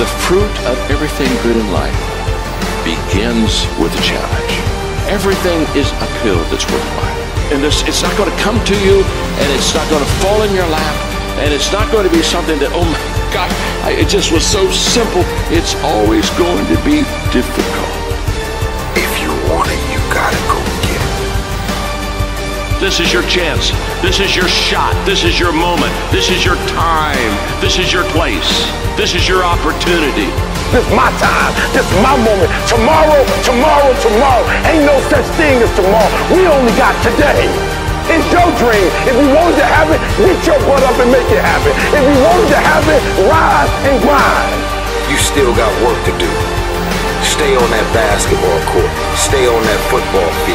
The fruit of everything good in life begins with a challenge. Everything is uphill that's worthwhile. And this, it's not going to come to you, and it's not going to fall in your lap, and it's not going to be something that, oh my God, I, it just was so simple. It's always going to be difficult. This is your chance. This is your shot. This is your moment. This is your time. This is your place. This is your opportunity. This is my time. This is my moment. Tomorrow, tomorrow, tomorrow. Ain't no such thing as tomorrow. We only got today. It's your dream. If you wanted to have it, get your butt up and make it happen. If you wanted to have it, rise and grind. You still got work to do. Stay on that basketball court. Stay on that football field.